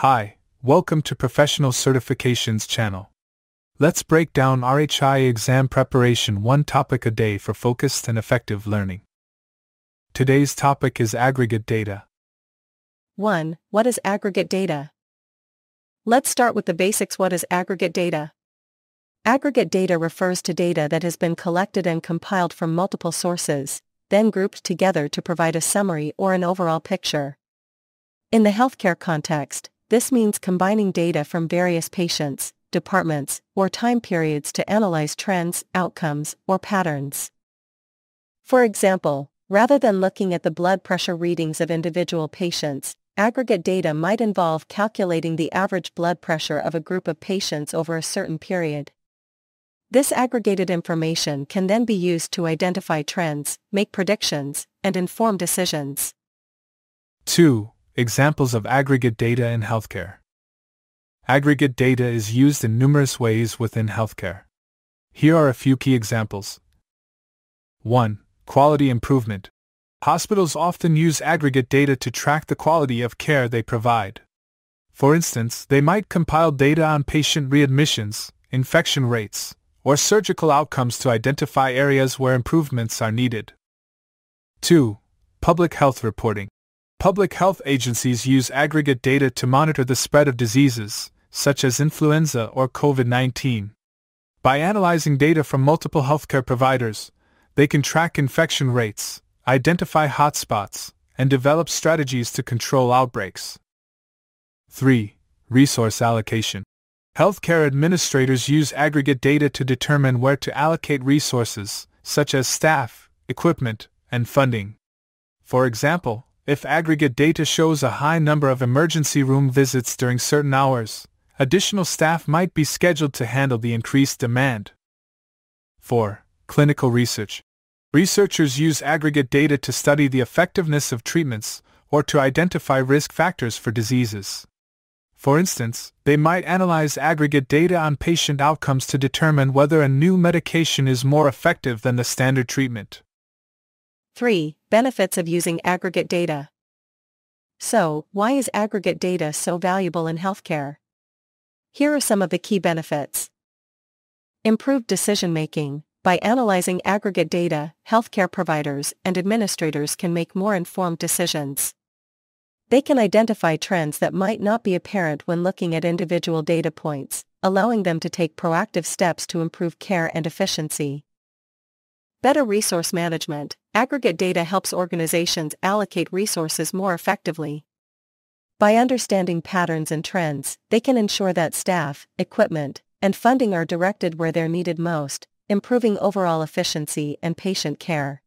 Hi, welcome to Professional Certifications channel. Let's break down RHIA exam preparation one topic a day for focused and effective learning. Today's topic is aggregate data. 1. What is aggregate data? Let's start with the basics. What is aggregate data? Aggregate data refers to data that has been collected and compiled from multiple sources, then grouped together to provide a summary or an overall picture. In the healthcare context, this means combining data from various patients, departments, or time periods to analyze trends, outcomes, or patterns. For example, rather than looking at the blood pressure readings of individual patients, aggregate data might involve calculating the average blood pressure of a group of patients over a certain period. This aggregated information can then be used to identify trends, make predictions, and inform decisions. 2. Examples of aggregate data in healthcare. Aggregate data is used in numerous ways within healthcare. Here are a few key examples. 1. Quality improvement. Hospitals often use aggregate data to track the quality of care they provide. For instance, they might compile data on patient readmissions, infection rates, or surgical outcomes to identify areas where improvements are needed. 2. Public health reporting. Public health agencies use aggregate data to monitor the spread of diseases, such as influenza or COVID 19. By analyzing data from multiple healthcare providers, they can track infection rates, identify hotspots, and develop strategies to control outbreaks. 3. Resource allocation. Healthcare administrators use aggregate data to determine where to allocate resources, such as staff, equipment, and funding. For example, if aggregate data shows a high number of emergency room visits during certain hours, additional staff might be scheduled to handle the increased demand. 4. Clinical research. Researchers use aggregate data to study the effectiveness of treatments or to identify risk factors for diseases. For instance, they might analyze aggregate data on patient outcomes to determine whether a new medication is more effective than the standard treatment. 3. Benefits of using aggregate data. So, why is aggregate data so valuable in healthcare? Here are some of the key benefits. Improved decision making. By analyzing aggregate data, healthcare providers and administrators can make more informed decisions. They can identify trends that might not be apparent when looking at individual data points, allowing them to take proactive steps to improve care and efficiency. Better resource management. Aggregate data helps organizations allocate resources more effectively. By understanding patterns and trends, they can ensure that staff, equipment, and funding are directed where they're needed most, improving overall efficiency and patient care.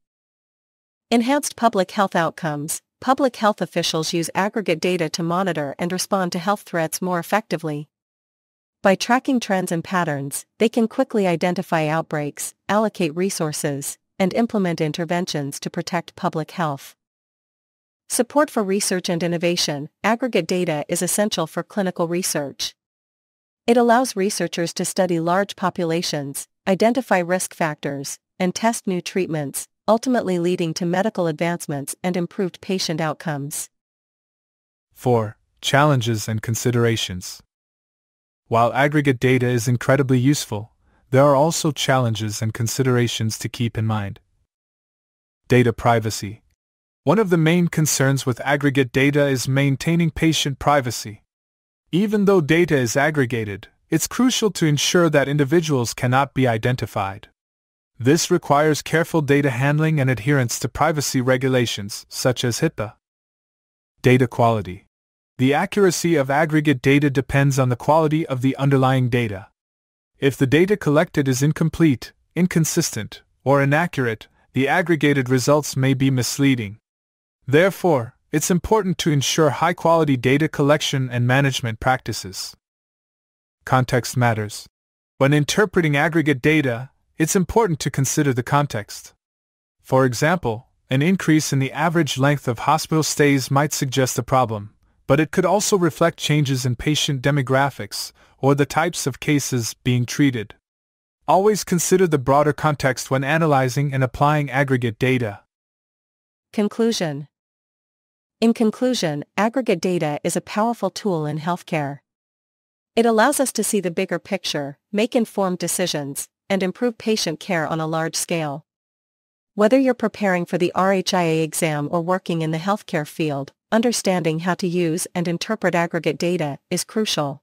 Enhanced public health outcomes. Public health officials use aggregate data to monitor and respond to health threats more effectively. By tracking trends and patterns, they can quickly identify outbreaks, allocate resources, and implement interventions to protect public health. Support for research and innovation, aggregate data is essential for clinical research. It allows researchers to study large populations, identify risk factors, and test new treatments, ultimately leading to medical advancements and improved patient outcomes. 4. Challenges and considerations. While aggregate data is incredibly useful, there are also challenges and considerations to keep in mind. Data privacy. One of the main concerns with aggregate data is maintaining patient privacy. Even though data is aggregated, it's crucial to ensure that individuals cannot be identified. This requires careful data handling and adherence to privacy regulations, such as HIPAA. Data quality. The accuracy of aggregate data depends on the quality of the underlying data. If the data collected is incomplete, inconsistent, or inaccurate, the aggregated results may be misleading. Therefore, it's important to ensure high quality data collection and management practices. Context matters. When interpreting aggregate data, it's important to consider the context. For example, an increase in the average length of hospital stays might suggest a problem, but it could also reflect changes in patient demographics or the types of cases being treated. Always consider the broader context when analyzing and applying aggregate data. Conclusion In conclusion, aggregate data is a powerful tool in healthcare. It allows us to see the bigger picture, make informed decisions, and improve patient care on a large scale. Whether you're preparing for the RHIA exam or working in the healthcare field, understanding how to use and interpret aggregate data is crucial.